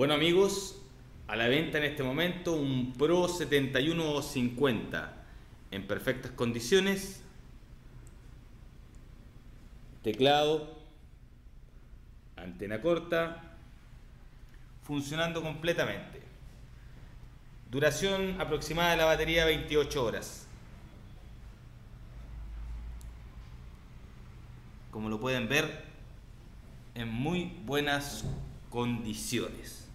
Bueno amigos, a la venta en este momento un Pro 7150 en perfectas condiciones. Teclado, antena corta, funcionando completamente. Duración aproximada de la batería 28 horas. Como lo pueden ver, en muy buenas condiciones.